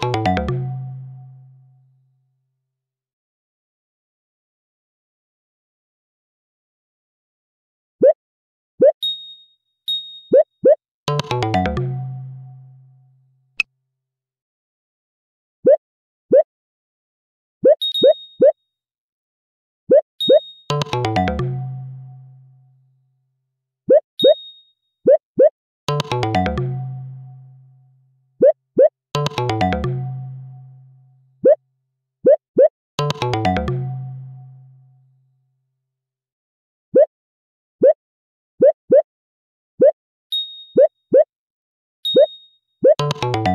Bye. you